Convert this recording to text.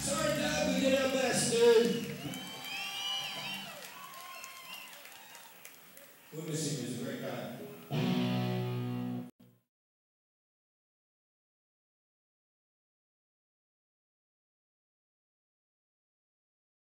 Sorry, Doug. we did our best, dude. We're missing you. A great guy.